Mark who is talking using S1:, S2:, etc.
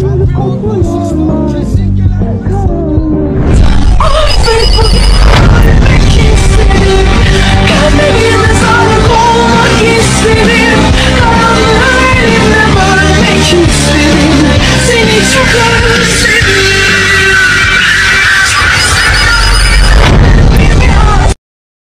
S1: Şampiyon